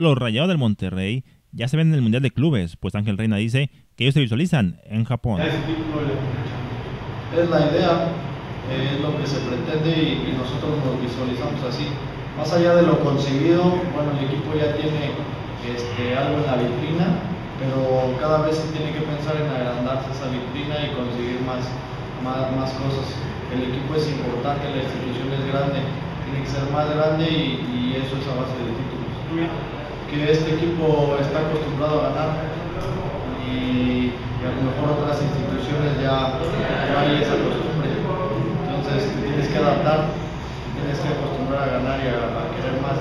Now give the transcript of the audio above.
los Rayados del Monterrey ya se ven en el Mundial de Clubes, pues Ángel Reina dice que ellos se visualizan en Japón. Es la idea, es lo que se pretende y, nosotros nos visualizamos así. Más allá de lo conseguido, bueno, el equipo ya tiene este, algo en la vitrina, pero cada vez se tiene que pensar en agrandarse esa vitrina y conseguir más, más, cosas. El equipo es importante, la institución es grande, tiene que ser más grande y, eso es a base de títulos. Que este equipo está acostumbrado a ganar y, a lo mejor otras instituciones ya no hay esa costumbre. Entonces tienes que adaptar, tienes que acostumbrar a ganar y a querer más.